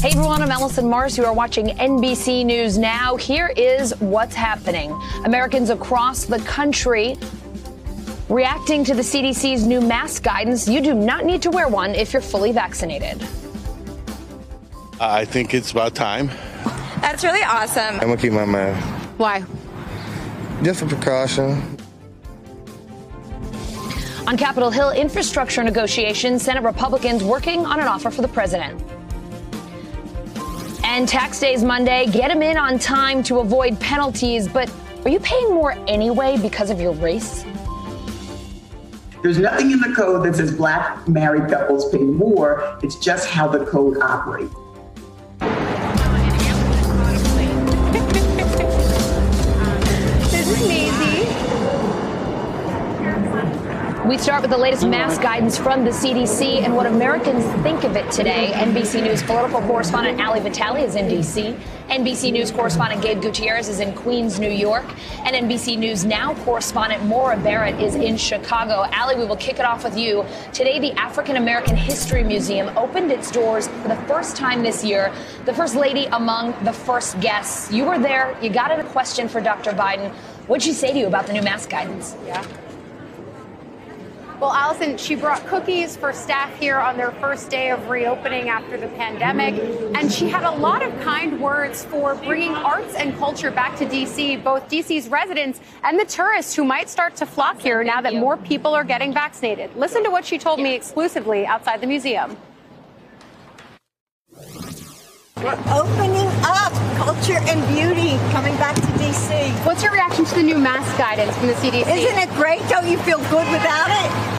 Hey everyone, I'm Allison Morris. You are watching NBC News Now. Here is what's happening. Americans across the country reacting to the CDC's new mask guidance. You do not need to wear one if you're fully vaccinated. I think it's about time. That's really awesome. I'm gonna keep my mask. Why? Just a precaution. On Capitol Hill infrastructure negotiations, Senate Republicans working on an offer for the president. And tax day's Monday. Get them in on time to avoid penalties. But are you paying more anyway because of your race? There's nothing in the code that says black married couples pay more. It's just how the code operates. We start with the latest mask guidance from the CDC and what Americans think of it today. NBC News political correspondent Ali Vitale is in D.C. NBC News correspondent Gabe Gutierrez is in Queens, New York. And NBC News Now correspondent Maura Barrett is in Chicago. Ali, we will kick it off with you. Today, the African American History Museum opened its doors for the first time this year. The First Lady among the first guests. You were there. You got a question for Dr. Biden. What'd she say to you about the new mask guidance? Yeah. Well, Allison, she brought cookies for staff here on their first day of reopening after the pandemic. And she had a lot of kind words for bringing arts and culture back to D.C., both D.C.'s residents and the tourists who might start to flock here now that more people are getting vaccinated. Listen to what she told me exclusively outside the museum. We're opening up culture and beauty coming back to DC. What's your reaction to the new mask guidance from the CDC? Isn't it great? Don't you feel good without it?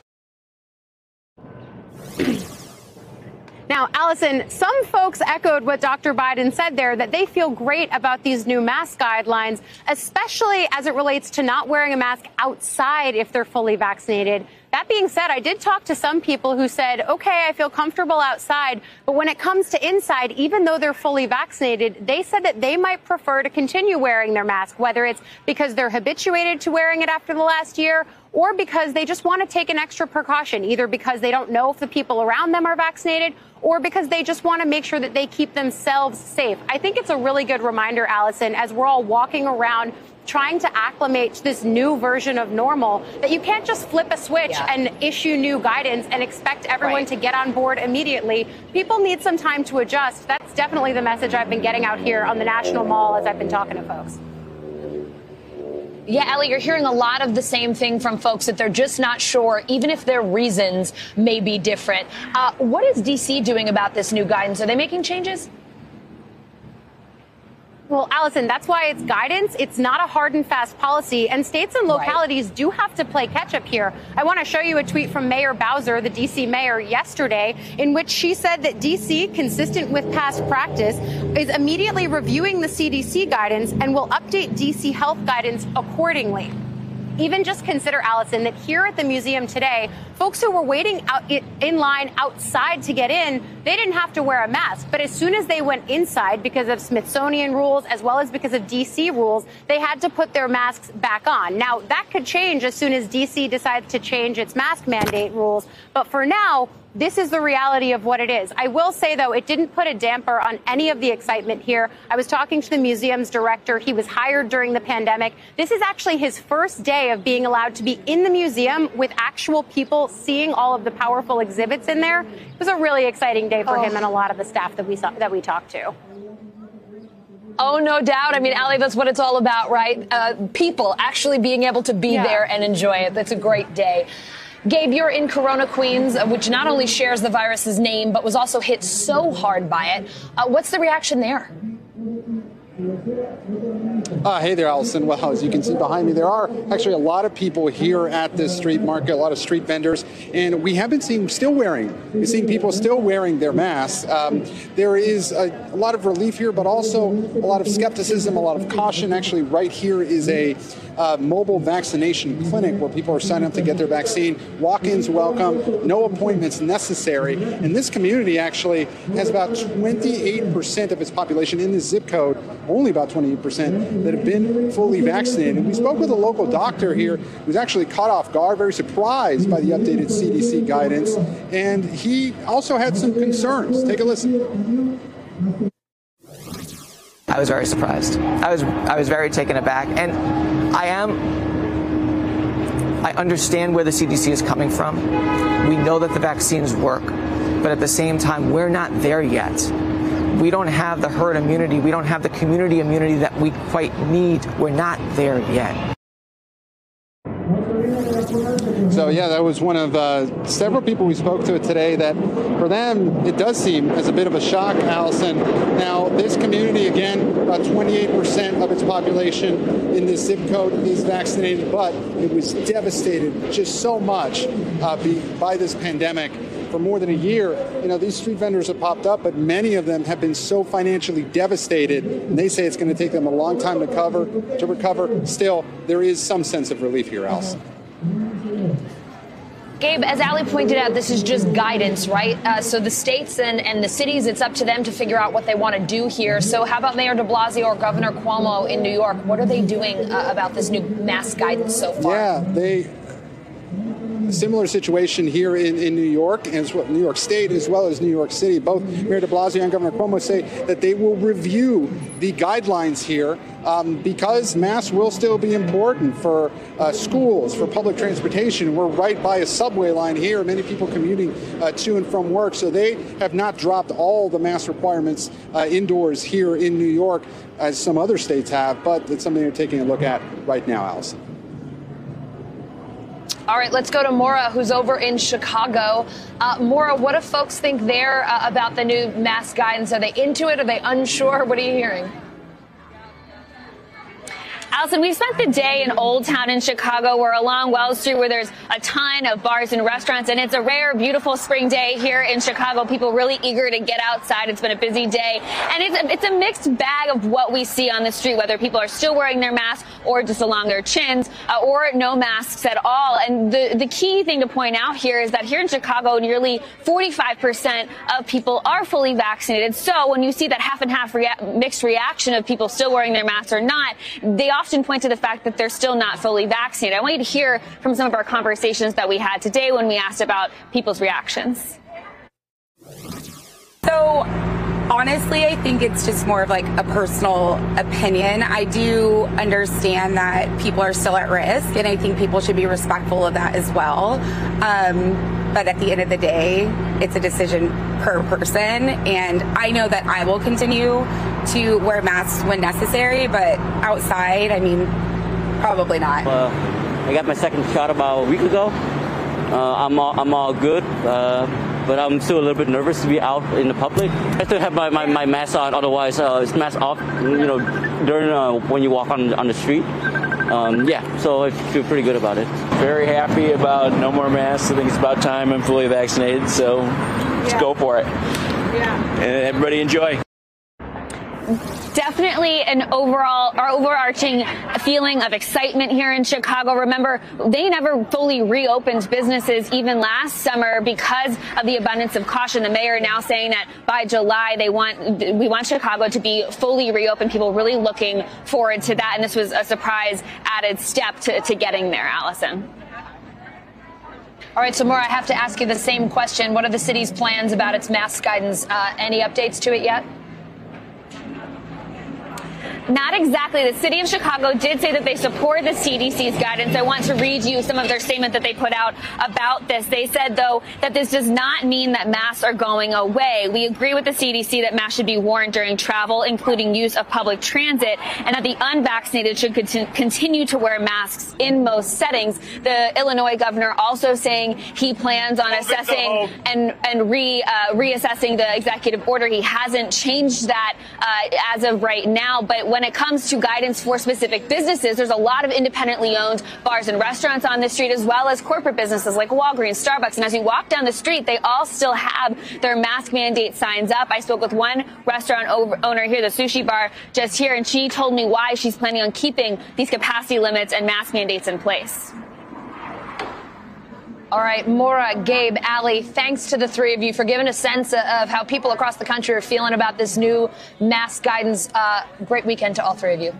Now, Allison, some folks echoed what Dr. Biden said there that they feel great about these new mask guidelines, especially as it relates to not wearing a mask outside if they're fully vaccinated. That being said, I did talk to some people who said, okay, I feel comfortable outside, but when it comes to inside, even though they're fully vaccinated, they said that they might prefer to continue wearing their mask, whether it's because they're habituated to wearing it after the last year or because they just want to take an extra precaution, either because they don't know if the people around them are vaccinated or because they just want to make sure that they keep themselves safe. I think it's a really good reminder, Allison, as we're all walking around trying to acclimate to this new version of normal that you can't just flip a switch Yeah. and issue new guidance and expect everyone Right. to get on board immediately. People need some time to adjust. That's definitely the message I've been getting out here on the National Mall as I've been talking to folks. Yeah, Ali, you're hearing a lot of the same thing from folks that they're just not sure, even if their reasons may be different. Uh, what is DC doing about this new guidance? Are they making changes? Well, Allison, that's why it's guidance. It's not a hard and fast policy, and states and Right. localities do have to play catch up here. I want to show you a tweet from Mayor Bowser, the DC mayor, yesterday, in which she said that DC, consistent with past practice, is immediately reviewing the CDC guidance and will update DC health guidance accordingly. Even just consider, Allison, that here at the museum today, folks who were waiting out in line outside to get in, they didn't have to wear a mask. But as soon as they went inside, because of Smithsonian rules as well as because of DC rules, they had to put their masks back on. Now, that could change as soon as DC decides to change its mask mandate rules. But for now, this is the reality of what it is. I will say, though, it didn't put a damper on any of the excitement here. I was talking to the museum's director. He was hired during the pandemic. This is actually his first day of being allowed to be in the museum with actual people seeing all of the powerful exhibits in there. It was a really exciting day for him and a lot of the staff that we saw, that we talked to. Oh, no doubt. I mean, Ali, that's what it's all about, right? Uh, people actually being able to be Yeah. there and enjoy it. That's a great day. Gabe, you're in Corona, Queens, uh, which not only shares the virus's name, but was also hit so hard by it. Uh, what's the reaction there? Uh, hey there, Allison. Well, as you can see behind me, there are actually a lot of people here at this street market, a lot of street vendors, and we have been seeing still wearing, we're seeing people still wearing their masks. Um, there is a, a lot of relief here, but also a lot of skepticism, a lot of caution. Actually, right here is a uh, mobile vaccination clinic where people are signing up to get their vaccine. Walk-ins welcome, no appointments necessary. And this community actually has about 28% of its population in this zip code, only about 28% that have been fully vaccinated. We spoke with a local doctor here who was actually caught off guard, very surprised by the updated CDC guidance, and he also had some concerns. Take a listen. I was very surprised. I was I was very taken aback, and I am. I understand where the CDC is coming from. We know that the vaccines work, but at the same time, we're not there yet. We don't have the herd immunity. We don't have the community immunity that we quite need. We're not there yet. So yeah, that was one of uh, several people we spoke to today. That for them, it does seem as a bit of a shock, Allison. Now, this community again, about 28% of its population in this zip code is vaccinated, but it was devastated just so much uh, by this pandemic for more than a year. You know, these street vendors have popped up, but many of them have been so financially devastated, and they say it's going to take them a long time to cover to recover. Still, there is some sense of relief here, Allison. Gabe, as Ali pointed out, this is just guidance, right? Uh, so the states and, and the cities, it's up to them to figure out what they want to do here. So how about Mayor de Blasio or Governor Cuomo in New York? What are they doing uh, about this new mask guidance so far? Yeah, they similar situation here in, in New York, as well, New York State, as well as New York City. Both Mayor de Blasio and Governor Cuomo say that they will review the guidelines here um, because masks will still be important for uh, schools, for public transportation. We're right by a subway line here, many people commuting uh, to and from work, so they have not dropped all the mask requirements uh, indoors here in New York as some other states have, but it's something they're taking a look at right now, Allison. All right, let's go to Maura, who's over in Chicago. Uh, Maura, what do folks think there uh, about the new mask guidance? Are they into it? Are they unsure? What are you hearing? Allison, we've spent the day in Old Town in Chicago. We're along Wells Street where there's a ton of bars and restaurants, and it's a rare, beautiful spring day here in Chicago. People really eager to get outside. It's been a busy day, and it's a, it's a mixed bag of what we see on the street, whether people are still wearing their masks or just along their chins, uh, or no masks at all. And the, the key thing to point out here is that here in Chicago, nearly 45% of people are fully vaccinated. So when you see that half and half rea- mixed reaction of people still wearing their masks or not, they often point to the fact that they're still not fully vaccinated. I want you to hear from some of our conversations that we had today when we asked about people's reactions. So, honestly, I think it's just more of like a personal opinion. I do understand that people are still at risk, and I think people should be respectful of that as well. Um, but at the end of the day, it's a decision per person. And I know that I will continue to wear masks when necessary, but outside, I mean, probably not. Uh, I got my second shot about a week ago. Uh, I'm, all, I'm all good. Uh, but I'm still a little bit nervous to be out in the public. I still have my, my, my mask on, otherwise uh, it's mask off, you know, during uh, when you walk on, on the street. Um, yeah, so I feel pretty good about it. Very happy about no more masks. I think it's about time I'm fully vaccinated, so let's go for it. Yeah. And everybody enjoy definitely an overall or overarching feeling of excitement here in Chicago. Remember, they never fully reopened businesses even last summer because of the abundance of caution. The mayor now saying that by July they want we want Chicago to be fully reopened. People really looking forward to that, and this was a surprise added step to, to getting there, Allison. All right, so Maura, I have to ask you the same question. What are the city's plans about its mask guidance? Uh, any updates to it yet? Not exactly. The city of Chicago did say that they support the CDC's guidance. I want to read you some of their statement that they put out about this. They said, though, that this does not mean that masks are going away. We agree with the CDC that masks should be worn during travel, including use of public transit, and that the unvaccinated should continue to wear masks in most settings. The Illinois governor also saying he plans on assessing and, and re, uh, reassessing the executive order. He hasn't changed that uh, as of right now, but when it comes to guidance for specific businesses, there's a lot of independently owned bars and restaurants on the street, as well as corporate businesses like Walgreens, Starbucks. And as you walk down the street, they all still have their mask mandate signs up. I spoke with one restaurant owner here, the sushi bar, just here, and she told me why she's planning on keeping these capacity limits and mask mandates in place. All right, Maura, Gabe, Ali, thanks to the three of you for giving a sense of how people across the country are feeling about this new mask guidance. Uh, great weekend to all three of you.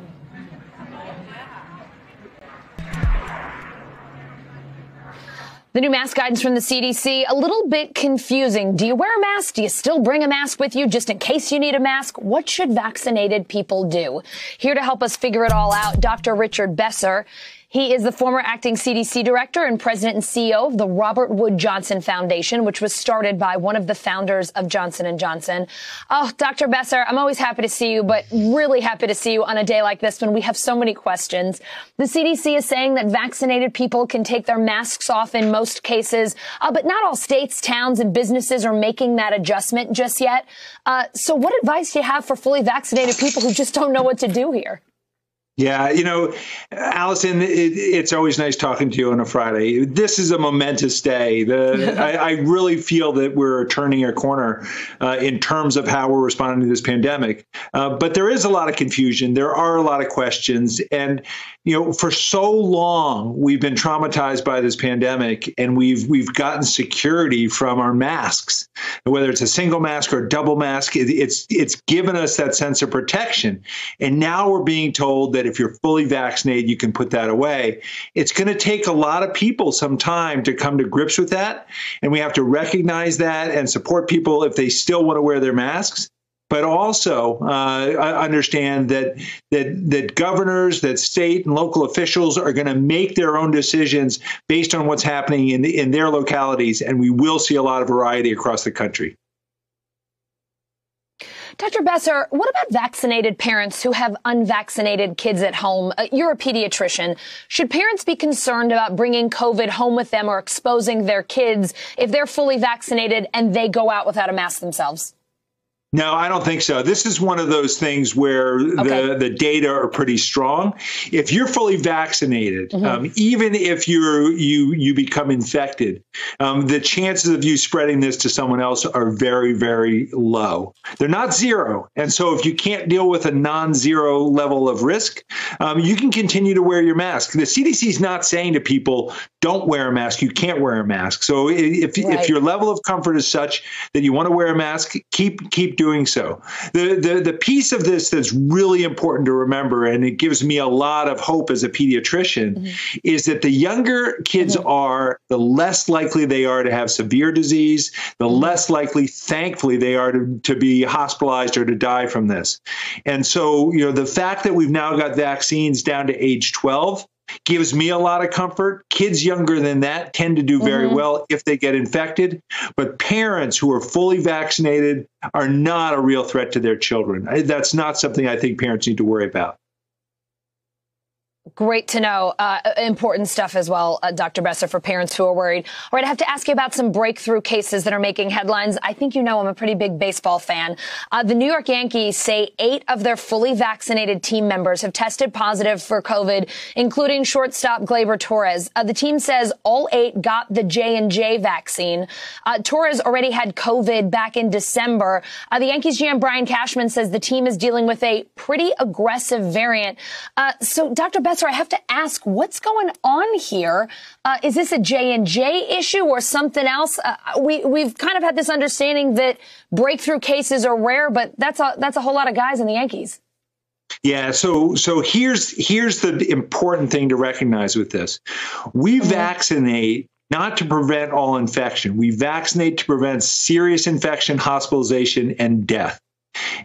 The new mask guidance from the CDC, a little bit confusing. Do you wear a mask? Do you still bring a mask with you just in case you need a mask? What should vaccinated people do? Here to help us figure it all out, Dr. Richard Besser. He is the former acting CDC director and president and CEO of the Robert Wood Johnson Foundation, which was started by one of the founders of Johnson & Johnson. Oh, Dr. Besser, I'm always happy to see you, but really happy to see you on a day like this when we have so many questions. The CDC is saying that vaccinated people can take their masks off in most cases, uh, but not all states, towns, and businesses are making that adjustment just yet. Uh, so what advice do you have for fully vaccinated people who just don't know what to do here? Yeah, you know, Allison, it, it's always nice talking to you on a Friday. This is a momentous day. The, I, I, really feel that we're turning a corner uh, in terms of how we're responding to this pandemic. Uh, but there is a lot of confusion. There are a lot of questions, and you know, for so long we've been traumatized by this pandemic, and we've we've gotten security from our masks, whether it's a single mask or a double mask. It, it's it's given us that sense of protection, and now we're being told that if you're fully vaccinated, you can put that away. It's going to take a lot of people some time to come to grips with that, and we have to recognize that and support people if they still want to wear their masks but also uh, understand that that that governors, that state and local officials are going to make their own decisions based on what's happening in in their localities, and we will see a lot of variety across the country. Dr. Besser, what about vaccinated parents who have unvaccinated kids at home? Uh, you're a pediatrician. Should parents be concerned about bringing COVID home with them or exposing their kids if they're fully vaccinated and they go out without a mask themselves? No, I don't think so. This is one of those things where okay. the, the data are pretty strong. If you're fully vaccinated, mm-hmm. um, even if you're you you become infected, um, the chances of you spreading this to someone else are very very low. They're not zero, and so if you can't deal with a non-zero level of risk, um, you can continue to wear your mask. The CDC is not saying to people don't wear a mask. You can't wear a mask. So if right. if your level of comfort is such that you want to wear a mask, keep keep doing so. The, the, the piece of this that's really important to remember, and it gives me a lot of hope as a pediatrician, mm-hmm. is that the younger kids mm-hmm. are, the less likely they are to have severe disease, the mm-hmm. less likely, thankfully, they are to, to be hospitalized or to die from this. And so, you know, the fact that we've now got vaccines down to age 12 gives me a lot of comfort. Kids younger than that tend to do very mm-hmm. well if they get infected, but parents who are fully vaccinated are not a real threat to their children. That's not something I think parents need to worry about. Great to know. Uh, important stuff as well, uh, Dr. Besser, for parents who are worried. All right, I have to ask you about some breakthrough cases that are making headlines. I think you know I'm a pretty big baseball fan. Uh, the New York Yankees say eight of their fully vaccinated team members have tested positive for COVID, including shortstop Gleyber Torres. Uh, the team says all eight got the J&J vaccine. Uh, Torres already had COVID back in December. Uh, the Yankees GM Brian Cashman says the team is dealing with a pretty aggressive variant. so, Dr. Besser, Professor, I have to ask, what's going on here? Uh, is this a J and J issue or something else? Uh, we we've kind of had this understanding that breakthrough cases are rare, but that's a that's a whole lot of guys in the Yankees. Yeah, so so here's here's the important thing to recognize with this. We mm-hmm. vaccinate not to prevent all infection. We vaccinate to prevent serious infection, hospitalization, and death.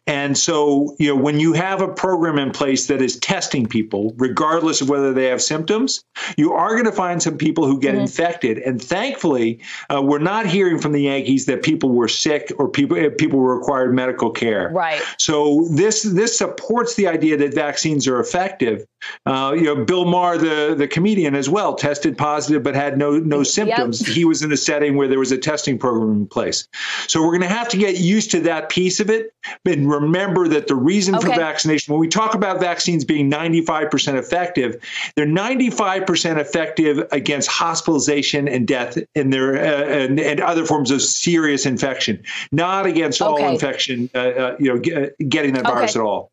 And so, you know, when you have a program in place that is testing people, regardless of whether they have symptoms, you are going to find some people who get mm-hmm. infected. And thankfully, uh, we're not hearing from the Yankees that people were sick or people uh, people required medical care. Right. So this this supports the idea that vaccines are effective. Uh, you know, Bill Maher, the the comedian as well, tested positive but had no no symptoms. Yep. He was in a setting where there was a testing program in place. So we're going to have to get used to that piece of it and remember that the reason okay. for vaccination, when we talk about vaccines being 95% effective, they're 95% effective against hospitalization and death and, their, uh, and, and, other forms of serious infection, not against okay. all infection, uh, uh, you know, getting that virus okay. at all.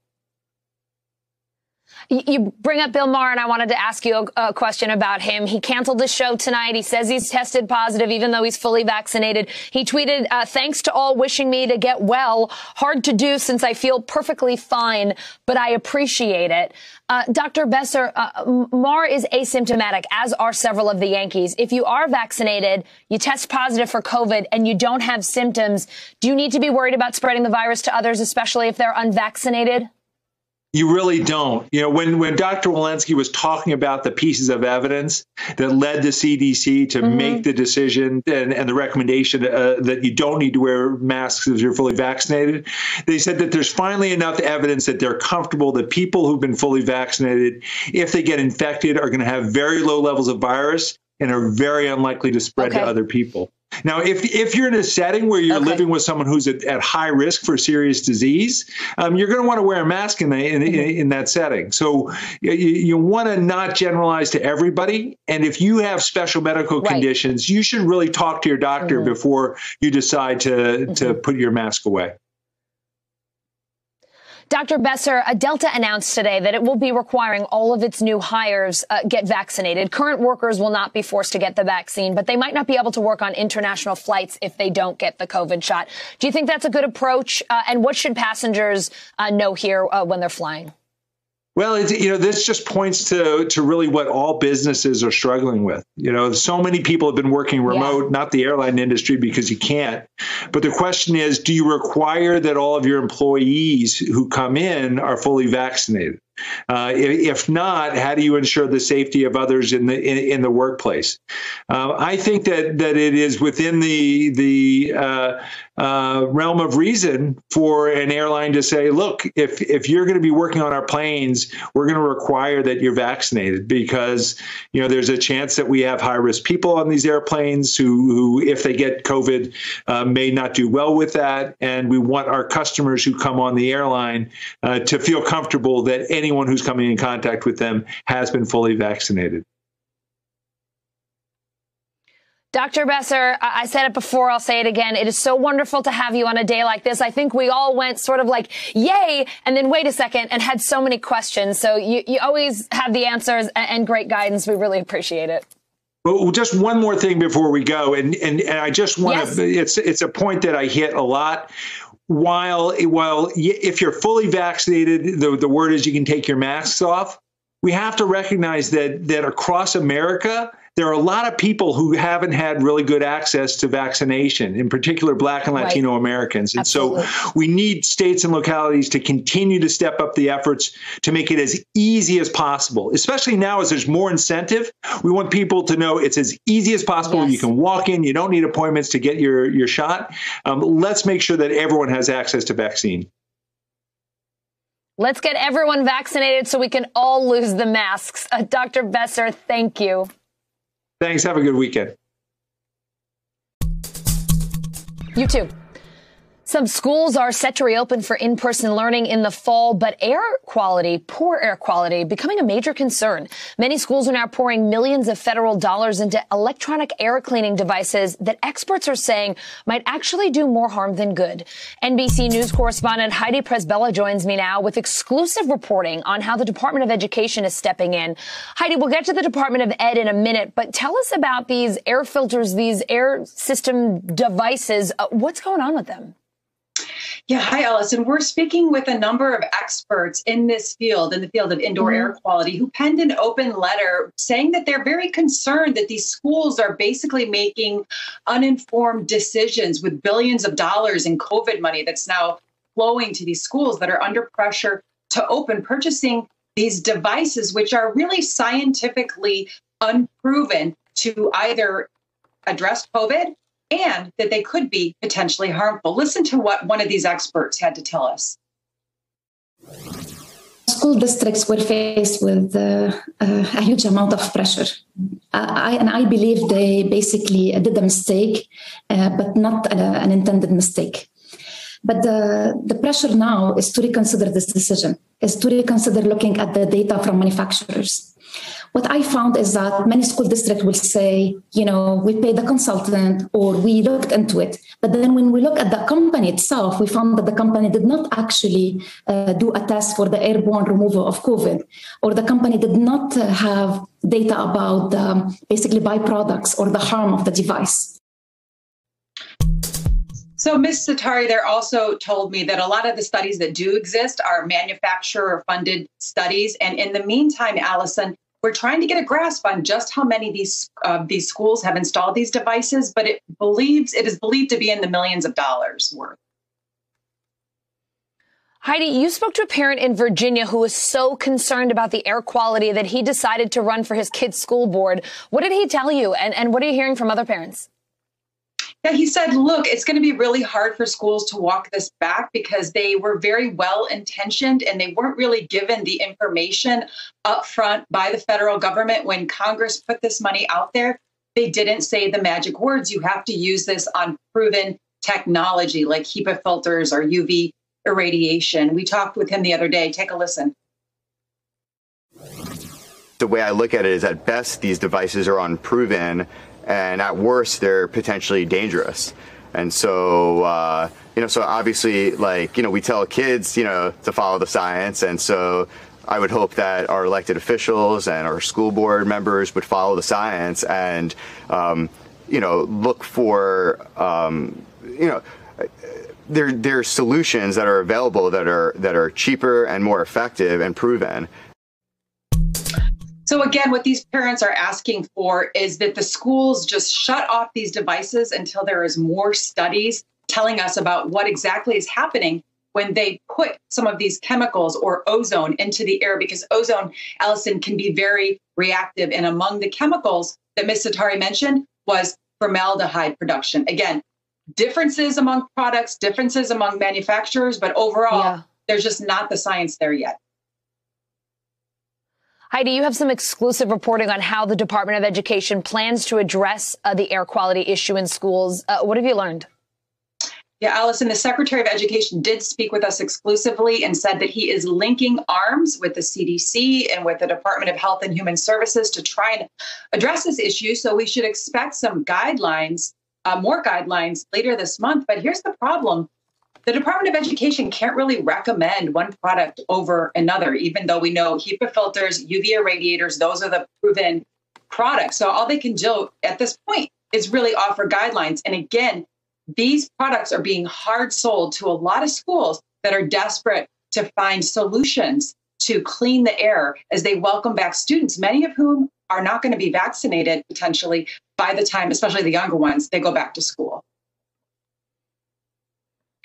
You bring up Bill Maher, and I wanted to ask you a, question about him. He canceled the show tonight. He says he's tested positive, even though he's fully vaccinated. He tweeted, uh, "Thanks to all wishing me to get well. Hard to do since I feel perfectly fine, but I appreciate it." Uh, Dr. Besser, uh, Maher is asymptomatic, as are several of the Yankees. If you are vaccinated, you test positive for COVID, and you don't have symptoms, do you need to be worried about spreading the virus to others, especially if they're unvaccinated? You really don't. You know, when, when Dr. Walensky was talking about the pieces of evidence that led the CDC to mm-hmm. make the decision and, and the recommendation uh, that you don't need to wear masks if you're fully vaccinated, they said that there's finally enough evidence that they're comfortable that people who've been fully vaccinated, if they get infected, are going to have very low levels of virus and are very unlikely to spread okay. to other people. Now, if if you're in a setting where you're okay. living with someone who's at, at, high risk for serious disease, um, you're going to want to wear a mask in, the, in, mm-hmm. in, that setting. So you, you want to not generalize to everybody. And if you have special medical right. conditions, you should really talk to your doctor mm-hmm. before you decide to mm-hmm. to put your mask away. Dr. Besser, Delta announced today that it will be requiring all of its new hires uh, get vaccinated. Current workers will not be forced to get the vaccine, but they might not be able to work on international flights if they don't get the COVID shot. Do you think that's a good approach? Uh, and what should passengers uh, know here uh, when they're flying? Well, you know, this just points to to really what all businesses are struggling with. You know, so many people have been working remote, yeah. not the airline industry because you can't. But the question is, do you require that all of your employees who come in are fully vaccinated? Uh, if not, how do you ensure the safety of others in the in, in the workplace? Uh, I think that that it is within the the uh, uh realm of reason for an airline to say, look, if if you're going to be working on our planes, we're going to require that you're vaccinated because you know there's a chance that we have high risk people on these airplanes who who if they get COVID uh, may not do well with that, and we want our customers who come on the airline uh, to feel comfortable that anyone who's coming in contact with them has been fully vaccinated. Dr. Besser, I said it before, I'll say it again. It is so wonderful to have you on a day like this. I think we all went sort of like, yay, and then wait a second and had so many questions. So you, you always have the answers and great guidance. We really appreciate it. Well, just one more thing before we go, and and, and I just want yes. to. It's it's a point that I hit a lot while while if you're fully vaccinated, the, the word is you can take your masks off. We have to recognize that that across America, there are a lot of people who haven't had really good access to vaccination, in particular Black and Latino right. Americans. And Absolutely. so we need states and localities to continue to step up the efforts to make it as easy as possible, especially now as there's more incentive. We want people to know it's as easy as possible. Yes. You can walk in, you don't need appointments to get your, your shot. Um, let's make sure that everyone has access to vaccine. Let's get everyone vaccinated so we can all lose the masks. Uh, Dr. Besser, thank you. Thanks. Have a good weekend. You too. Some schools are set to reopen for in-person learning in the fall, but air quality, poor air quality, becoming a major concern. Many schools are now pouring millions of federal dollars into electronic air cleaning devices that experts are saying might actually do more harm than good. NBC News correspondent Heidi Przybyla joins me now with exclusive reporting on how the Department of Education is stepping in. Heidi, we'll get to the Department of Ed in a minute, but tell us about these air filters, these air system devices. Uh, what's going on with them? Yeah, hi, Allison. We're speaking with a number of experts in this field, in the field of indoor mm-hmm. air quality, who penned an open letter saying that they're very concerned that these schools are basically making uninformed decisions with billions of dollars in COVID money that's now flowing to these schools that are under pressure to open, purchasing these devices, which are really scientifically unproven to either address COVID and that they could be potentially harmful. Listen to what one of these experts had to tell us. School districts were faced with uh, uh, a huge amount of pressure. I, and I believe they basically did a mistake, uh, but not a, an intended mistake. But the, the pressure now is to reconsider this decision, is to reconsider looking at the data from manufacturers what I found is that many school districts will say, you know, we paid the consultant or we looked into it. But then when we look at the company itself, we found that the company did not actually uh, do a test for the airborne removal of COVID, or the company did not uh, have data about um, basically byproducts or the harm of the device. So, Ms. Zaatari, there also told me that a lot of the studies that do exist are manufacturer funded studies. And in the meantime, Allison, we're trying to get a grasp on just how many of these uh, these schools have installed these devices, but it believes it is believed to be in the millions of dollars worth. Heidi, you spoke to a parent in Virginia who was so concerned about the air quality that he decided to run for his kid's school board. What did he tell you? And, and what are you hearing from other parents? Yeah, he said, look, it's going to be really hard for schools to walk this back because they were very well intentioned and they weren't really given the information up front by the federal government when Congress put this money out there. They didn't say the magic words. You have to use this on proven technology like HEPA filters or UV irradiation. We talked with him the other day. Take a listen. The way I look at it is at best, these devices are unproven and at worst they're potentially dangerous. And so uh, you know so obviously like you know we tell kids you know to follow the science. And so i would hope that our elected officials and our school board members would follow the science and um, you know look for um, you know there there are solutions that are available that are that are cheaper and more effective and proven so, again, what these parents are asking for is that the schools just shut off these devices until there is more studies telling us about what exactly is happening when they put some of these chemicals or ozone into the air, because ozone, Allison, can be very reactive. And among the chemicals that Ms. Zaatari mentioned was formaldehyde production. Again, differences among products, differences among manufacturers, but overall, yeah. there's just not the science there yet. Heidi, you have some exclusive reporting on how the Department of Education plans to address uh, the air quality issue in schools. Uh, what have you learned? Yeah, Allison, the Secretary of Education did speak with us exclusively and said that he is linking arms with the CDC and with the Department of Health and Human Services to try and address this issue. So we should expect some guidelines, uh, more guidelines later this month. But here's the problem the Department of Education can't really recommend one product over another, even though we know HEPA filters, UV irradiators, those are the proven products. So all they can do at this point is really offer guidelines. And again, these products are being hard sold to a lot of schools that are desperate to find solutions to clean the air as they welcome back students, many of whom are not going to be vaccinated potentially by the time, especially the younger ones, they go back to school.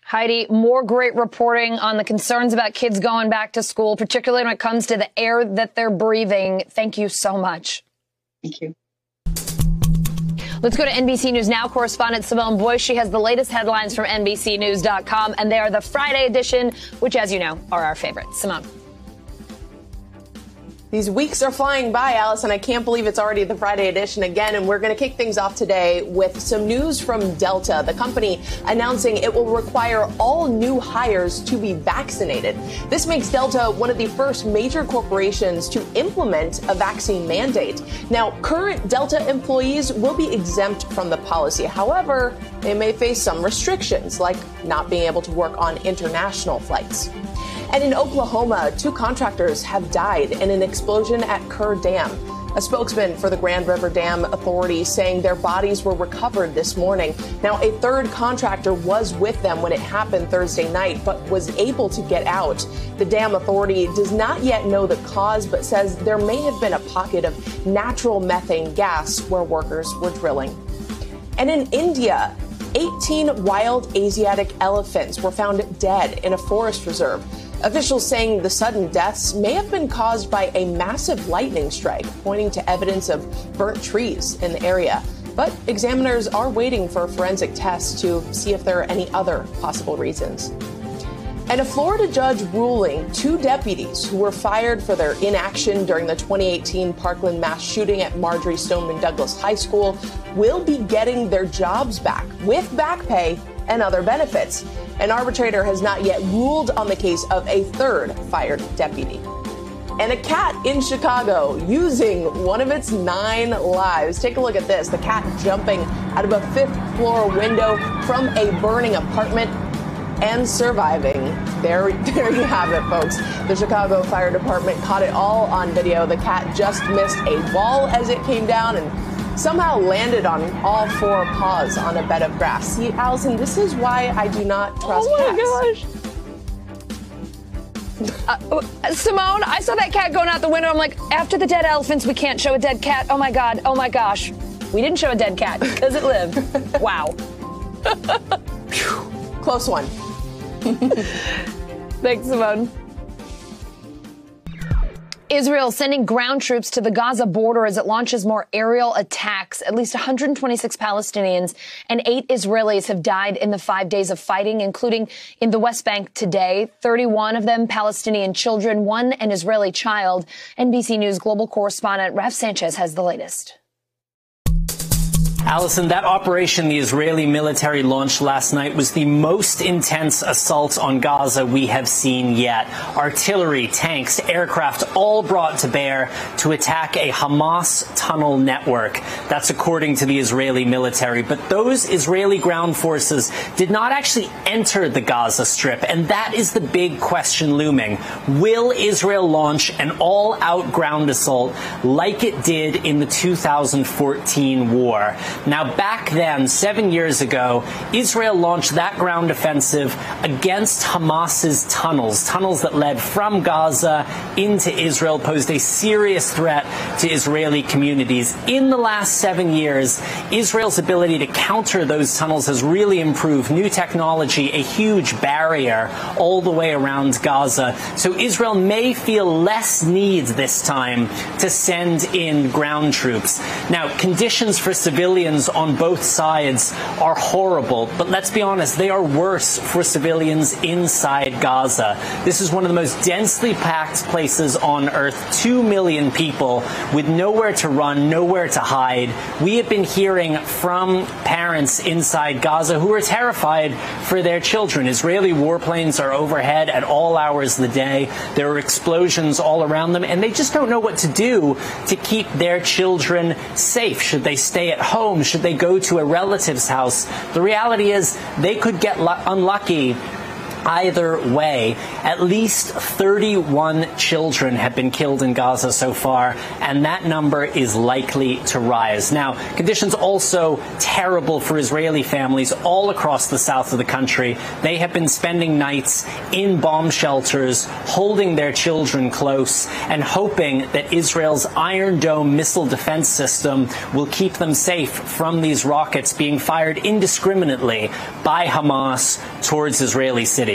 Heidi, more great reporting on the concerns about kids going back to school, particularly when it comes to the air that they're breathing. Thank you so much. Thank you. Let's go to NBC News Now correspondent Simone Boyce. She has the latest headlines from NBCNews.com, and they are the Friday edition, which, as you know, are our favorites. Simone. These weeks are flying by, Allison. I can't believe it's already the Friday edition again. And we're going to kick things off today with some news from Delta, the company announcing it will require all new hires to be vaccinated. This makes Delta one of the first major corporations to implement a vaccine mandate. Now, current Delta employees will be exempt from the policy. However, they may face some restrictions, like not being able to work on international flights. And in Oklahoma, two contractors have died in an explosion at Kerr Dam. A spokesman for the Grand River Dam Authority saying their bodies were recovered this morning. Now, a third contractor was with them when it happened Thursday night, but was able to get out. The Dam Authority does not yet know the cause, but says there may have been a pocket of natural methane gas where workers were drilling. And in India, 18 wild Asiatic elephants were found dead in a forest reserve. Officials saying the sudden deaths may have been caused by a massive lightning strike, pointing to evidence of burnt trees in the area. But examiners are waiting for forensic tests to see if there are any other possible reasons. And a Florida judge ruling two deputies who were fired for their inaction during the 2018 Parkland mass shooting at Marjory Stoneman Douglas High School will be getting their jobs back with back pay and other benefits. An arbitrator has not yet ruled on the case of a third fired deputy. and a cat in Chicago using one of its nine lives. Take a look at this the cat jumping out of a fifth floor window from a burning apartment and surviving. There, there you have it, folks. The Chicago Fire Department caught it all on video. The cat just missed a wall as it came down and somehow landed on all four paws on a bed of grass. See, Allison, this is why I do not trust Oh my cats. gosh. Uh, Simone, I saw that cat going out the window. I'm like, after the dead elephants, we can't show a dead cat. Oh my God. Oh my gosh. We didn't show a dead cat because it lived. wow. Close one. Thanks, Simone. Israel sending ground troops to the Gaza border as it launches more aerial attacks. At least 126 Palestinians and eight Israelis have died in the five days of fighting, including in the West Bank today. 31 of them Palestinian children, one an Israeli child. NBC News global correspondent Raf Sanchez has the latest. Allison, that operation the Israeli military launched last night was the most intense assault on Gaza we have seen yet. Artillery, tanks, aircraft all brought to bear to attack a Hamas tunnel network. That's according to the Israeli military. But those Israeli ground forces did not actually enter the Gaza Strip, and that is the big question looming. Will Israel launch an all out ground assault like it did in the 2014 war? Now, back then, seven years ago, Israel launched that ground offensive against Hamas's tunnels. Tunnels that led from Gaza into Israel posed a serious threat to Israeli communities. In the last seven years, Israel's ability to counter those tunnels has really improved. New technology, a huge barrier all the way around Gaza. So Israel may feel less need this time to send in ground troops. Now, conditions for civilians on both sides are horrible, but let's be honest, they are worse for civilians inside Gaza. This is one of the most densely packed places on earth. Two million people with nowhere to run, nowhere to hide. We have been hearing from parents inside Gaza who are terrified for their children. Israeli warplanes are overhead at all hours of the day. There are explosions all around them, and they just don't know what to do to keep their children safe. Should they stay at home? Should they go to a relative's house? The reality is they could get lu- unlucky Either way, at least 31 children have been killed in Gaza so far, and that number is likely to rise. Now, conditions also terrible for Israeli families all across the south of the country. They have been spending nights in bomb shelters, holding their children close, and hoping that Israel's Iron Dome missile defense system will keep them safe from these rockets being fired indiscriminately by Hamas towards Israeli cities.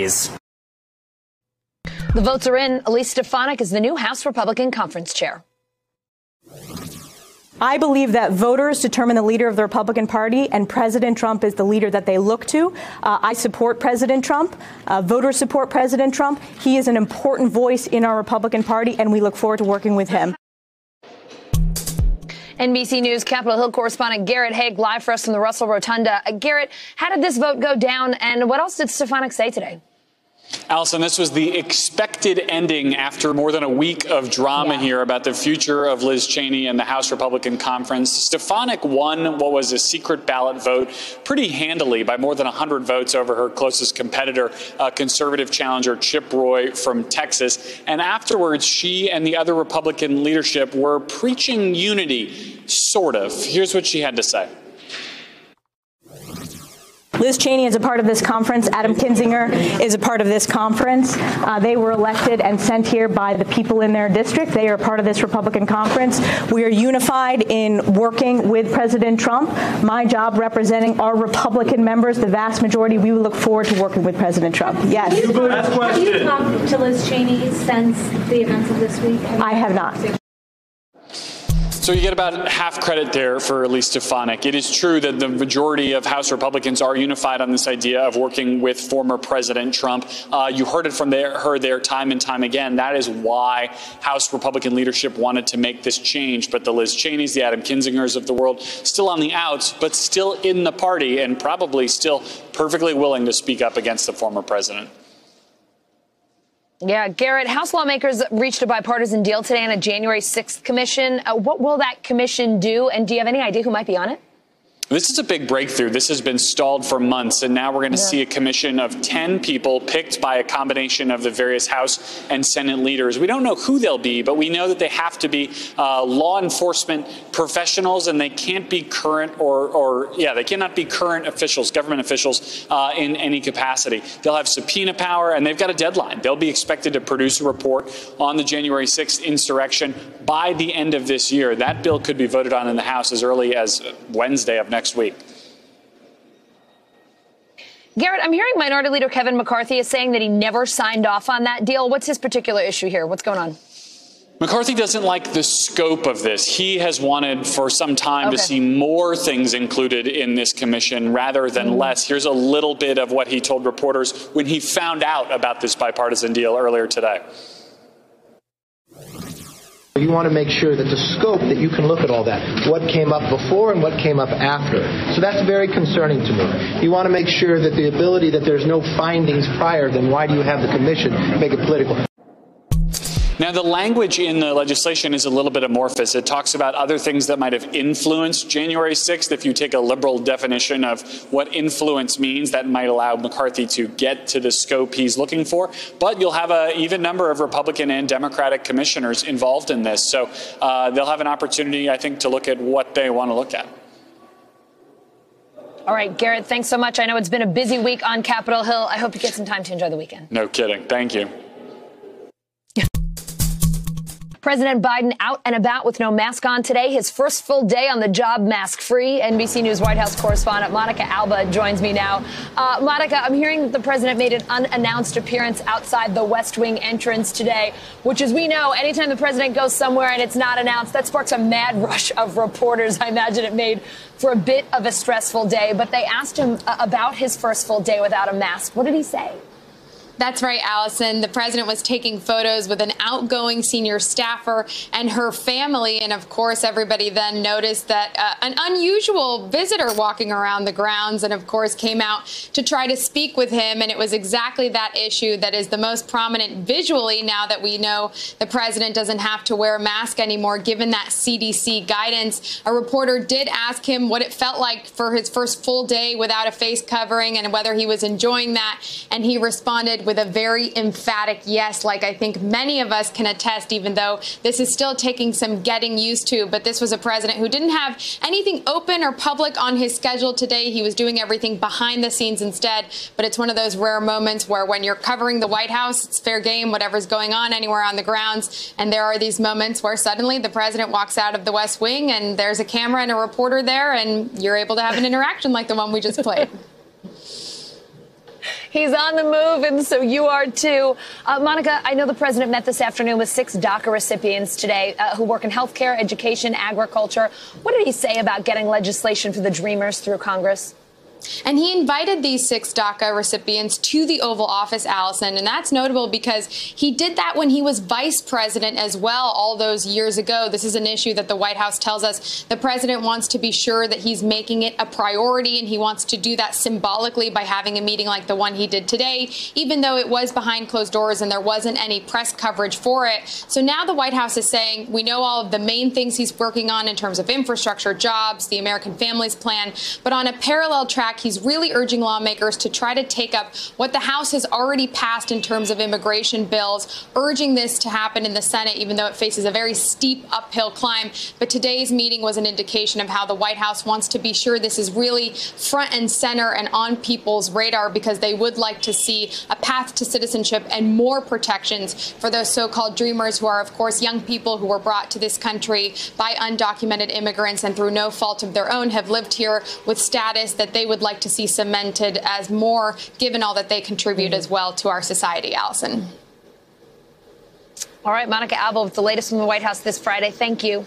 The votes are in. Elise Stefanik is the new House Republican Conference Chair. I believe that voters determine the leader of the Republican Party, and President Trump is the leader that they look to. Uh, I support President Trump. Uh, voters support President Trump. He is an important voice in our Republican Party, and we look forward to working with him. NBC News Capitol Hill correspondent Garrett Haake live for us from the Russell Rotunda. Uh, Garrett, how did this vote go down, and what else did Stefanik say today? Allison, this was the expected ending after more than a week of drama here about the future of Liz Cheney and the House Republican Conference. Stefanik won what was a secret ballot vote pretty handily by more than 100 votes over her closest competitor, uh, conservative challenger Chip Roy from Texas. And afterwards, she and the other Republican leadership were preaching unity, sort of. Here's what she had to say. Liz Cheney is a part of this conference. Adam Kinzinger is a part of this conference. Uh, they were elected and sent here by the people in their district. They are part of this Republican conference. We are unified in working with President Trump. My job representing our Republican members, the vast majority, we will look forward to working with President Trump. Yes. Have you talked to Liz Cheney since the events of this week? I have not. So you get about half credit there for Elise Stefanik. It is true that the majority of House Republicans are unified on this idea of working with former President Trump. Uh, you heard it from her there time and time again. That is why House Republican leadership wanted to make this change. But the Liz Cheneys, the Adam Kinzingers of the world, still on the outs, but still in the party and probably still perfectly willing to speak up against the former president. Yeah, Garrett, House lawmakers reached a bipartisan deal today on a January 6th commission. Uh, what will that commission do? And do you have any idea who might be on it? This is a big breakthrough. This has been stalled for months, and now we're going to yeah. see a commission of 10 people picked by a combination of the various House and Senate leaders. We don't know who they'll be, but we know that they have to be uh, law enforcement professionals, and they can't be current or, or yeah, they cannot be current officials, government officials uh, in any capacity. They'll have subpoena power, and they've got a deadline. They'll be expected to produce a report on the January 6th insurrection by the end of this year. That bill could be voted on in the House as early as Wednesday of next week. Garrett, I'm hearing Minority Leader Kevin McCarthy is saying that he never signed off on that deal. What's his particular issue here? What's going on? McCarthy doesn't like the scope of this. He has wanted for some time okay. to see more things included in this commission rather than mm. less. Here's a little bit of what he told reporters when he found out about this bipartisan deal earlier today. You want to make sure that the scope that you can look at all that, what came up before and what came up after. So that's very concerning to me. You want to make sure that the ability that there's no findings prior, then why do you have the commission make it political? Now, the language in the legislation is a little bit amorphous. It talks about other things that might have influenced January 6th. If you take a liberal definition of what influence means, that might allow McCarthy to get to the scope he's looking for. But you'll have an even number of Republican and Democratic commissioners involved in this. So uh, they'll have an opportunity, I think, to look at what they want to look at. All right, Garrett, thanks so much. I know it's been a busy week on Capitol Hill. I hope you get some time to enjoy the weekend. No kidding. Thank you. President Biden out and about with no mask on today. His first full day on the job mask free. NBC News White House correspondent Monica Alba joins me now. Uh, Monica, I'm hearing that the president made an unannounced appearance outside the West Wing entrance today, which, as we know, anytime the president goes somewhere and it's not announced, that sparks a mad rush of reporters. I imagine it made for a bit of a stressful day. But they asked him uh, about his first full day without a mask. What did he say? That's right, Allison. The president was taking photos with an outgoing senior staffer and her family. And of course, everybody then noticed that uh, an unusual visitor walking around the grounds and, of course, came out to try to speak with him. And it was exactly that issue that is the most prominent visually now that we know the president doesn't have to wear a mask anymore, given that CDC guidance. A reporter did ask him what it felt like for his first full day without a face covering and whether he was enjoying that. And he responded, with a very emphatic yes, like I think many of us can attest, even though this is still taking some getting used to. But this was a president who didn't have anything open or public on his schedule today. He was doing everything behind the scenes instead. But it's one of those rare moments where when you're covering the White House, it's fair game, whatever's going on anywhere on the grounds. And there are these moments where suddenly the president walks out of the West Wing and there's a camera and a reporter there, and you're able to have an interaction like the one we just played. He's on the move, and so you are too. Uh, Monica, I know the president met this afternoon with six DACA recipients today uh, who work in healthcare, education, agriculture. What did he say about getting legislation for the Dreamers through Congress? And he invited these six DACA recipients to the Oval Office, Allison. And that's notable because he did that when he was vice president as well all those years ago. This is an issue that the White House tells us the president wants to be sure that he's making it a priority, and he wants to do that symbolically by having a meeting like the one he did today, even though it was behind closed doors and there wasn't any press coverage for it. So now the White House is saying we know all of the main things he's working on in terms of infrastructure, jobs, the American Families Plan, but on a parallel track, he's really urging lawmakers to try to take up what the House has already passed in terms of immigration bills, urging this to happen in the Senate, even though it faces a very steep uphill climb. But today's meeting was an indication of how the White House wants to be sure this is really front and center and on people's radar because they would like to see a path to citizenship and more protections for those so called dreamers who are, of course, young people who were brought to this country by undocumented immigrants and through no fault of their own have lived here with status that they would like to see cemented as more, given all that they contribute as well to our society, Allison. All right, Monica Alba with the latest from the White House this Friday. Thank you.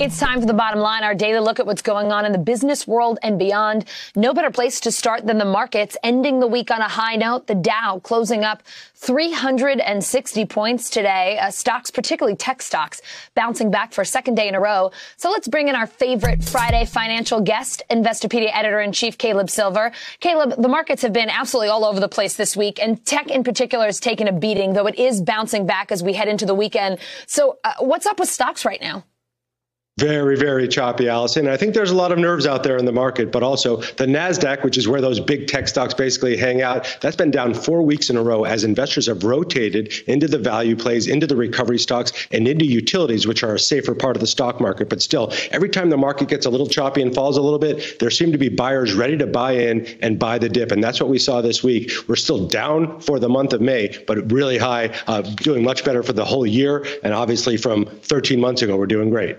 It's time for the bottom line, our daily look at what's going on in the business world and beyond. No better place to start than the markets, ending the week on a high note. The Dow closing up 360 points today. Uh, stocks, particularly tech stocks, bouncing back for a second day in a row. So let's bring in our favorite Friday financial guest, Investopedia editor in chief Caleb Silver. Caleb, the markets have been absolutely all over the place this week, and tech in particular has taken a beating, though it is bouncing back as we head into the weekend. So, uh, what's up with stocks right now? Very, very choppy, Allison. I think there's a lot of nerves out there in the market, but also the NASDAQ, which is where those big tech stocks basically hang out, that's been down four weeks in a row as investors have rotated into the value plays, into the recovery stocks, and into utilities, which are a safer part of the stock market. But still, every time the market gets a little choppy and falls a little bit, there seem to be buyers ready to buy in and buy the dip. And that's what we saw this week. We're still down for the month of May, but really high, uh, doing much better for the whole year. And obviously, from 13 months ago, we're doing great.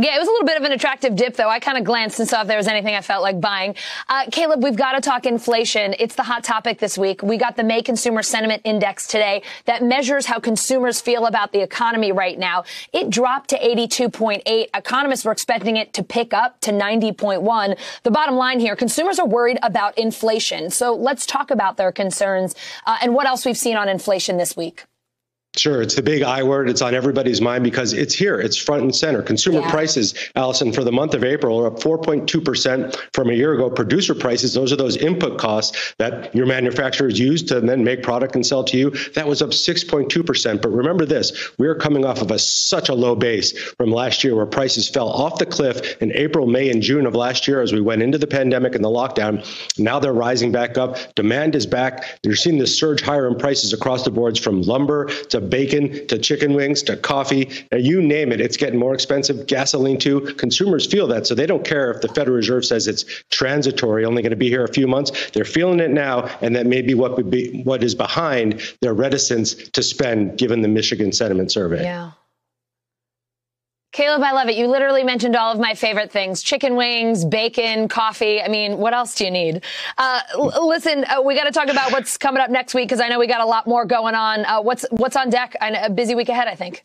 Yeah, it was a little bit of an attractive dip, though. I kind of glanced and saw if there was anything I felt like buying. Uh, Caleb, we've got to talk inflation. It's the hot topic this week. We got the May Consumer Sentiment Index today that measures how consumers feel about the economy right now. It dropped to 82.8. Economists were expecting it to pick up to 90.1. The bottom line here, consumers are worried about inflation. So let's talk about their concerns uh, and what else we've seen on inflation this week. Sure, it's the big I word. It's on everybody's mind because it's here. It's front and center. Consumer yeah. prices, Allison, for the month of April are up 4.2% from a year ago. Producer prices, those are those input costs that your manufacturers use to then make product and sell to you. That was up 6.2%. But remember this, we are coming off of a such a low base from last year where prices fell off the cliff in April, May, and June of last year as we went into the pandemic and the lockdown. Now they're rising back up. Demand is back. You're seeing this surge higher in prices across the boards from lumber to bacon to chicken wings to coffee. you name it, it's getting more expensive. Gasoline too. Consumers feel that, so they don't care if the Federal Reserve says it's transitory, only going to be here a few months. They're feeling it now, and that may be what would be what is behind their reticence to spend, given the Michigan Sentiment Survey. Yeah. Caleb, I love it. You literally mentioned all of my favorite things chicken wings, bacon, coffee. I mean, what else do you need? Uh, l- listen, uh, we got to talk about what's coming up next week because I know we got a lot more going on. Uh, what's, what's on deck? A busy week ahead, I think.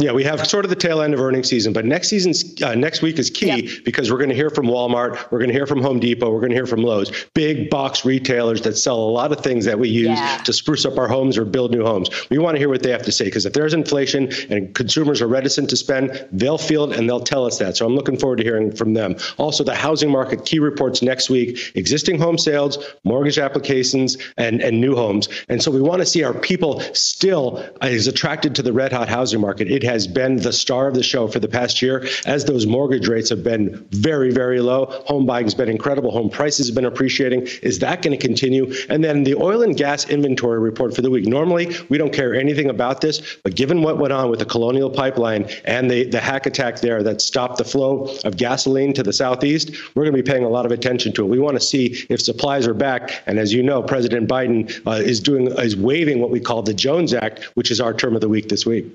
Yeah, we have sort of the tail end of earnings season, but next season's uh, next week is key yep. because we're going to hear from Walmart, we're going to hear from Home Depot, we're going to hear from Lowe's, big box retailers that sell a lot of things that we use yeah. to spruce up our homes or build new homes. We want to hear what they have to say because if there's inflation and consumers are reticent to spend, they'll feel it and they'll tell us that. So I'm looking forward to hearing from them. Also, the housing market key reports next week: existing home sales, mortgage applications, and and new homes. And so we want to see our people still as attracted to the red hot housing market. It has been the star of the show for the past year as those mortgage rates have been very, very low. Home buying has been incredible. Home prices have been appreciating. Is that going to continue? And then the oil and gas inventory report for the week. Normally, we don't care anything about this, but given what went on with the Colonial Pipeline and the, the hack attack there that stopped the flow of gasoline to the southeast, we're going to be paying a lot of attention to it. We want to see if supplies are back. And as you know, President Biden uh, is doing is waiving what we call the Jones Act, which is our term of the week this week.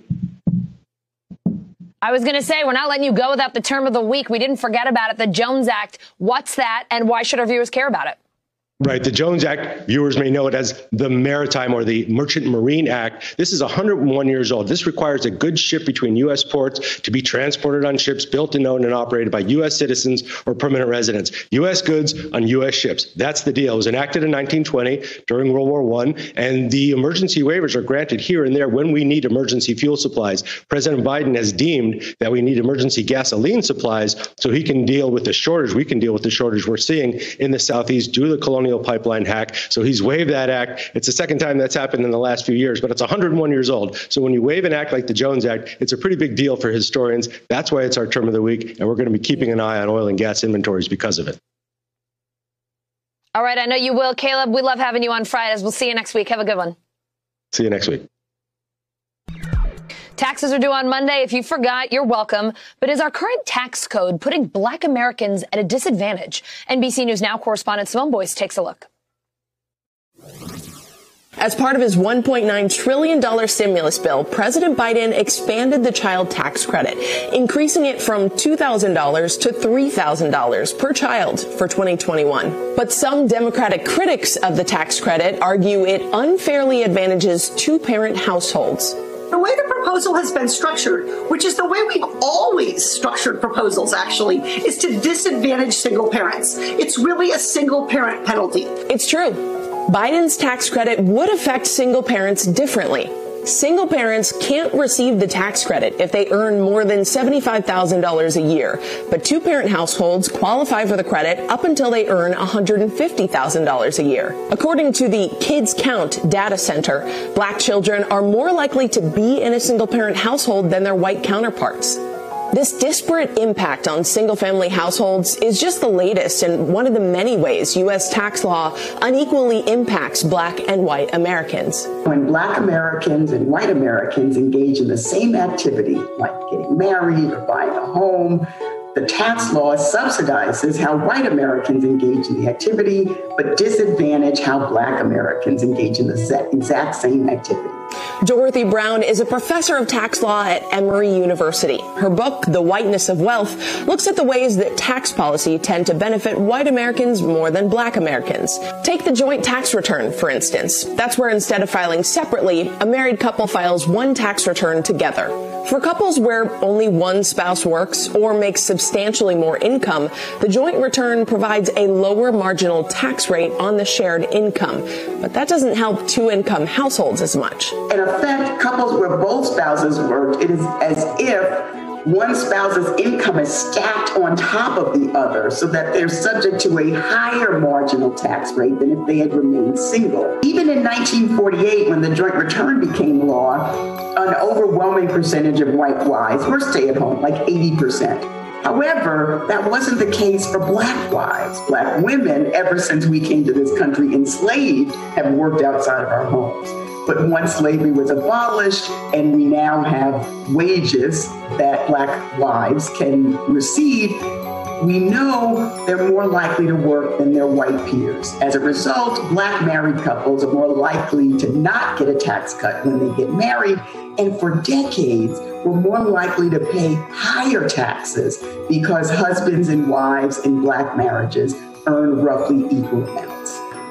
I was going to say, we're not letting you go without the term of the week. We didn't forget about it. The Jones Act. What's that? And why should our viewers care about it? Right. The Jones Act, viewers may know it as the Maritime or the Merchant Marine Act. This is 101 years old. This requires a good ship between U.S. ports to be transported on ships built and owned and operated by U.S. citizens or permanent residents. U.S. goods on U.S. ships. That's the deal. It was enacted in 1920 during World War I, and the emergency waivers are granted here and there when we need emergency fuel supplies. President Biden has deemed that we need emergency gasoline supplies so he can deal with the shortage. We can deal with the shortage we're seeing in the Southeast due to the colonial Colonial Pipeline hack. So he's waived that act. It's the second time that's happened in the last few years, but it's 101 years old. So when you waive an act like the Jones Act, it's a pretty big deal for historians. That's why it's our term of the week, and we're going to be keeping an eye on oil and gas inventories because of it. All right, I know you will. Caleb, we love having you on Fridays. We'll see you next week. Have a good one. See you next week. Taxes are due on Monday. If you forgot, you're welcome. But is our current tax code putting black Americans at a disadvantage? NBC News Now correspondent Simone Boyce takes a look. As part of his $1.9 trillion stimulus bill, President Biden expanded the child tax credit, increasing it from $2,000 to $3,000 per child for 2021. But some Democratic critics of the tax credit argue it unfairly advantages two parent households. The way the proposal has been structured, which is the way we've always structured proposals actually, is to disadvantage single parents. It's really a single parent penalty. It's true. Biden's tax credit would affect single parents differently. Single parents can't receive the tax credit if they earn more than $75,000 a year, but two parent households qualify for the credit up until they earn $150,000 a year. According to the Kids Count data center, black children are more likely to be in a single parent household than their white counterparts. This disparate impact on single family households is just the latest in one of the many ways U.S. tax law unequally impacts black and white Americans. When black Americans and white Americans engage in the same activity, like getting married or buying a home, the tax law subsidizes how white Americans engage in the activity, but disadvantage how black Americans engage in the exact same activity. Dorothy Brown is a professor of tax law at Emory University. Her book, The Whiteness of Wealth, looks at the ways that tax policy tend to benefit white Americans more than black Americans. Take the joint tax return, for instance. That's where instead of filing separately, a married couple files one tax return together. For couples where only one spouse works or makes substantially more income, the joint return provides a lower marginal tax rate on the shared income. But that doesn't help two income households as much. In effect, couples where both spouses work, it is as if one spouse's income is stacked on top of the other so that they're subject to a higher marginal tax rate than if they had remained single. Even in 1948, when the joint return became law, an overwhelming percentage of white wives were stay at home, like 80%. However, that wasn't the case for black wives. Black women, ever since we came to this country enslaved, have worked outside of our homes. But once slavery was abolished and we now have wages that black wives can receive, we know they're more likely to work than their white peers. As a result, black married couples are more likely to not get a tax cut when they get married, and for decades, we're more likely to pay higher taxes because husbands and wives in black marriages earn roughly equal amounts.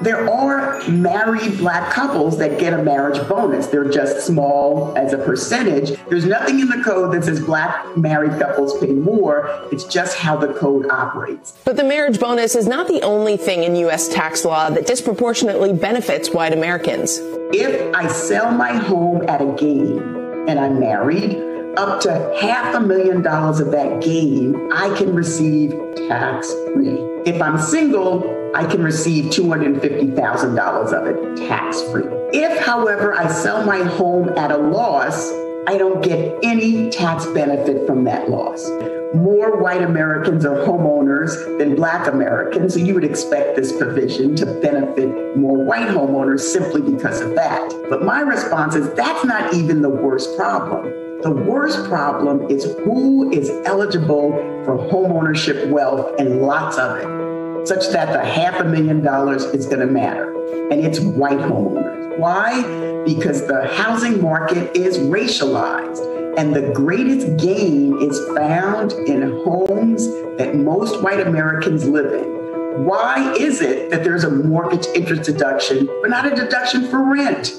There are married black couples that get a marriage bonus. They're just small as a percentage. There's nothing in the code that says black married couples pay more. It's just how the code operates. But the marriage bonus is not the only thing in U.S. tax law that disproportionately benefits white Americans. If I sell my home at a gain and I'm married, up to half a million dollars of that gain I can receive tax free. If I'm single, I can receive $250,000 of it tax free. If, however, I sell my home at a loss, I don't get any tax benefit from that loss. More white Americans are homeowners than black Americans, so you would expect this provision to benefit more white homeowners simply because of that. But my response is that's not even the worst problem. The worst problem is who is eligible for homeownership wealth and lots of it such that the half a million dollars is going to matter. And it's white homeowners. Why? Because the housing market is racialized. And the greatest gain is found in homes that most white Americans live in. Why is it that there's a mortgage interest deduction, but not a deduction for rent?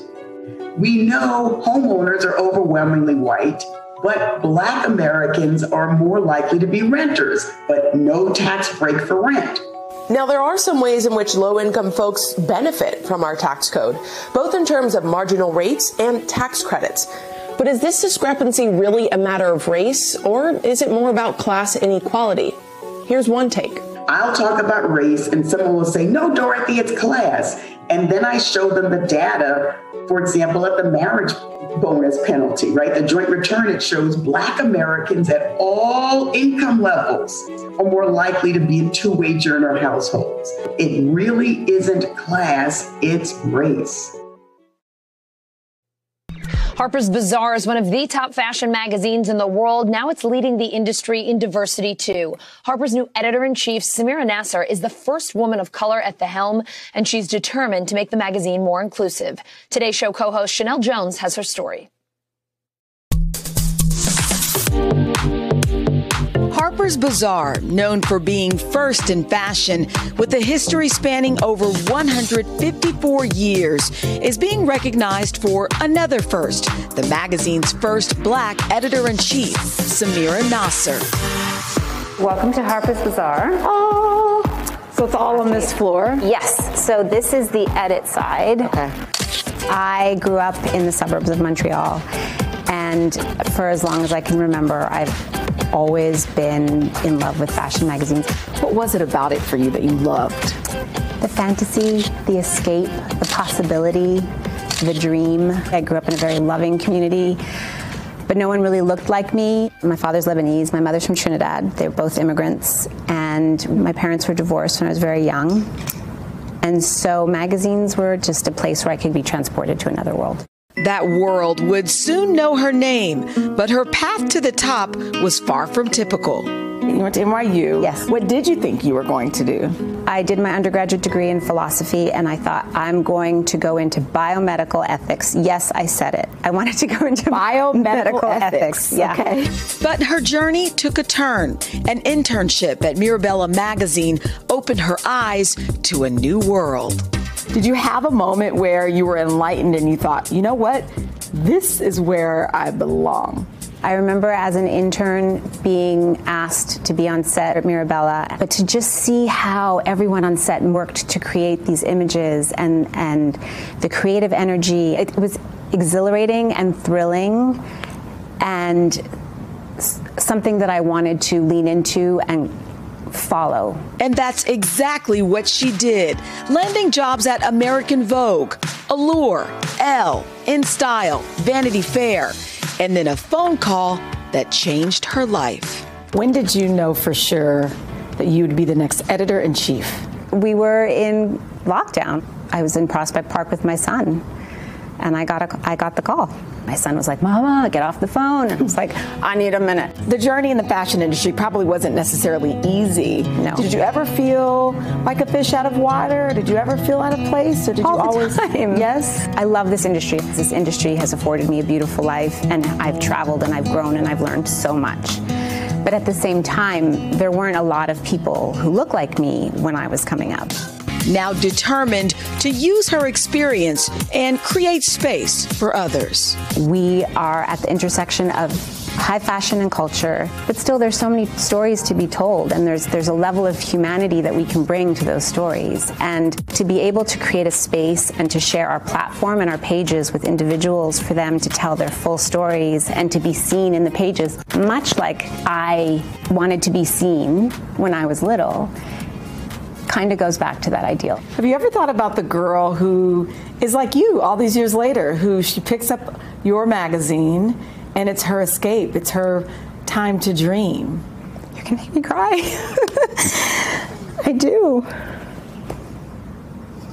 We know homeowners are overwhelmingly white, but Black Americans are more likely to be renters, but no tax break for rent. Now, there are some ways in which low income folks benefit from our tax code, both in terms of marginal rates and tax credits. But is this discrepancy really a matter of race, or is it more about class inequality? Here's one take. I'll talk about race, and someone will say, No, Dorothy, it's class. And then I show them the data, for example, at the marriage bonus penalty, right? The joint return, it shows Black Americans at all income levels are more likely to be in two wage earner households. It really isn't class, it's race. Harper's Bazaar is one of the top fashion magazines in the world. Now it's leading the industry in diversity too. Harper's new editor in chief, Samira Nasr, is the first woman of color at the helm, and she's determined to make the magazine more inclusive. Today's show co-host Sheinelle Jones has her story. Harper's Bazaar, known for being first in fashion with a history spanning over 154 years, is being recognized for another first the magazine's first black editor in chief, Samira Nasr. Welcome to Harper's Bazaar. Oh, so it's all on this floor? Yes. So this is the edit side. Okay. I grew up in the suburbs of Montreal, and for as long as I can remember, I've always been in love with fashion magazines. What was it about it for you that you loved? The fantasy, the escape, the possibility, the dream. I grew up in a very loving community but no one really looked like me. My father's Lebanese, my mother's from Trinidad. They were both immigrants, and my parents were divorced when I was very young. And so magazines were just a place where I could be transported to another world. That world would soon know her name, but her path to the top was far from typical. You went to NYU. Yes. What did you think you were going to do? I did my undergraduate degree in philosophy, and I thought I'm going to go into biomedical ethics. Yes, I said it. I wanted to go into biomedical ethics. ethics. Yeah. Okay. But her journey took a turn. An internship at Mirabella magazine opened her eyes to a new world. Did you have a moment where you were enlightened and you thought, you know what? This is where I belong? I remember as an intern being asked to be on set at Mirabella, but to just see how everyone on set worked to create these images and, and the creative energy, it was exhilarating and thrilling and something that I wanted to lean into and follow. And that's exactly what she did, landing jobs at American Vogue, Allure, Elle, In Style, Vanity Fair and then a phone call that changed her life. When did you know for sure that you would be the next editor in chief? We were in lockdown. I was in Prospect Park with my son, and I got a, I got the call. My son was like, Mama, get off the phone. And I was like, I need a minute. The journey in the fashion industry probably wasn't necessarily easy. No. Did you ever feel like a fish out of water? Did you ever feel out of place? Or did All you always time. Yes? I love this industry. This industry has afforded me a beautiful life and I've traveled and I've grown and I've learned so much. But at the same time, there weren't a lot of people who looked like me when I was coming up now determined to use her experience and create space for others. We are at the intersection of high fashion and culture, but still there's so many stories to be told and there's there's a level of humanity that we can bring to those stories and to be able to create a space and to share our platform and our pages with individuals for them to tell their full stories and to be seen in the pages much like I wanted to be seen when I was little kind of goes back to that ideal. Have you ever thought about the girl who is like you all these years later, who she picks up your magazine and it's her escape, it's her time to dream? You're going to make me cry. I do.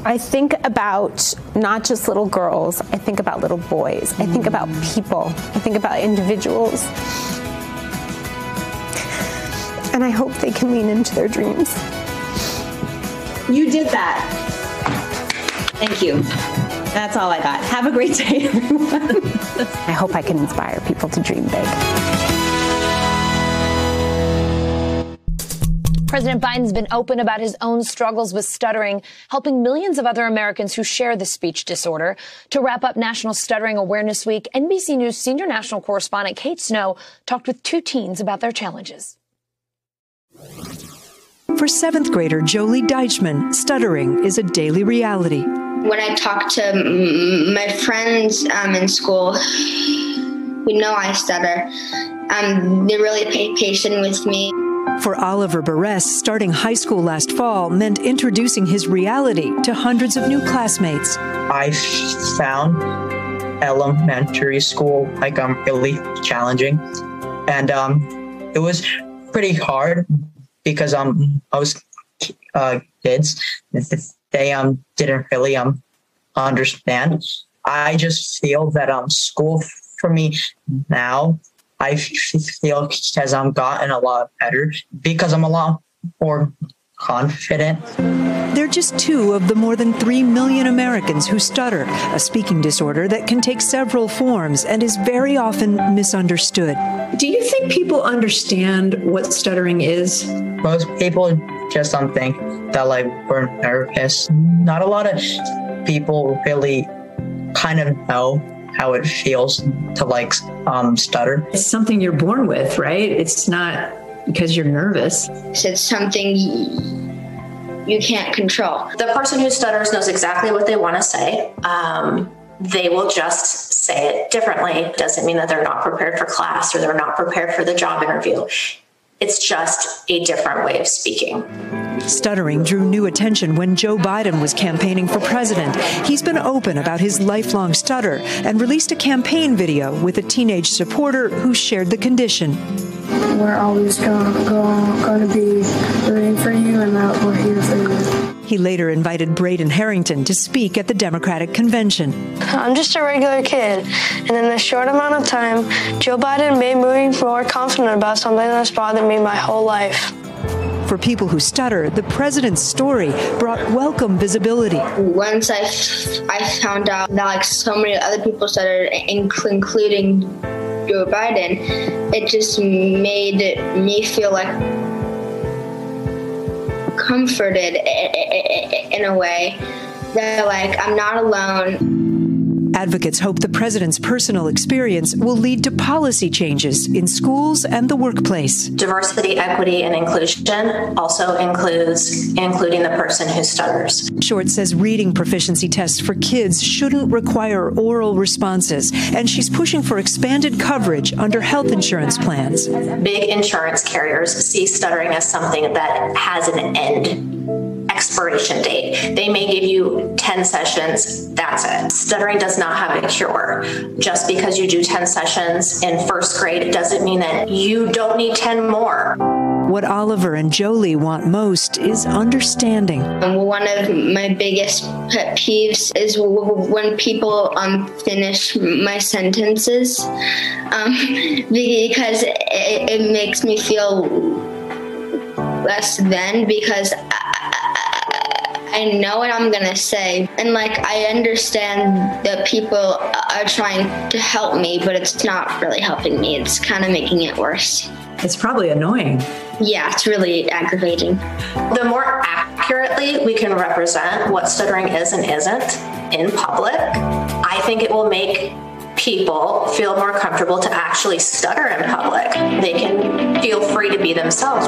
I think about not just little girls, I think about little boys. I think about mm. people. I think about individuals. And I hope they can lean into their dreams. You did that. Thank you. That's all I got. Have a great day, everyone. I hope I can inspire people to dream big. President Biden's been open about his own struggles with stuttering, helping millions of other Americans who share the speech disorder. To wrap up National Stuttering Awareness Week, NBC News senior national correspondent Kate Snow talked with two teens about their challenges. For seventh grader Jolie Deichman, stuttering is a daily reality. When I talk to my friends um, in school who know I stutter, um, they're really pa- patient with me. For Oliver Barres, starting high school last fall meant introducing his reality to hundreds of new classmates. I found elementary school like um really challenging, and um it was pretty hard because um most uh, kids they um didn't really um understand. I just feel that um school for me now I feel has um gotten a lot better because I'm a lot more confident. They're just two of the more than 3 million Americans who stutter, a speaking disorder that can take several forms and is very often misunderstood. Do you think people understand what stuttering is? Most people just don't think that like we're nervous. Not a lot of people really kind of know how it feels to like um, stutter. It's something you're born with, right? It's not because you're nervous. It's something you can't control. The person who stutters knows exactly what they want to say. Um, they will just say it differently. Doesn't mean that they're not prepared for class or they're not prepared for the job interview. It's just a different way of speaking. Stuttering drew new attention when Joe Biden was campaigning for president. He's been open about his lifelong stutter and released a campaign video with a teenage supporter who shared the condition. We're always going, going, going to be rooting for you and that we're here for you. He later invited Brayden Harrington to speak at the Democratic convention. I'm just a regular kid, and in a short amount of time, Joe Biden made me more confident about something that's bothered me my whole life. For people who stutter, the president's story brought welcome visibility. Once I, I found out that like so many other people stuttered, including Joe Biden, it just made me feel like comforted in a way that like I'm not alone. Advocates hope the president's personal experience will lead to policy changes in schools and the workplace. Diversity, equity, and inclusion also includes including the person who stutters. Short says reading proficiency tests for kids shouldn't require oral responses, and she's pushing for expanded coverage under health insurance plans. Big insurance carriers see stuttering as something that has an end expiration date. They may give you 10 sessions, that's it. Stuttering does not have a cure. Just because you do 10 sessions in first grade doesn't mean that you don't need 10 more. What Oliver and Jolie want most is understanding. One of my biggest pet peeves is when people um, finish my sentences um, because it, it makes me feel less than because I know what I'm going to say. And like, I understand that people are trying to help me, but it's not really helping me. It's kind of making it worse. It's probably annoying. Yeah, it's really aggravating. The more accurately we can represent what stuttering is and isn't in public, I think it will make people feel more comfortable to actually stutter in public. They can feel free to be themselves.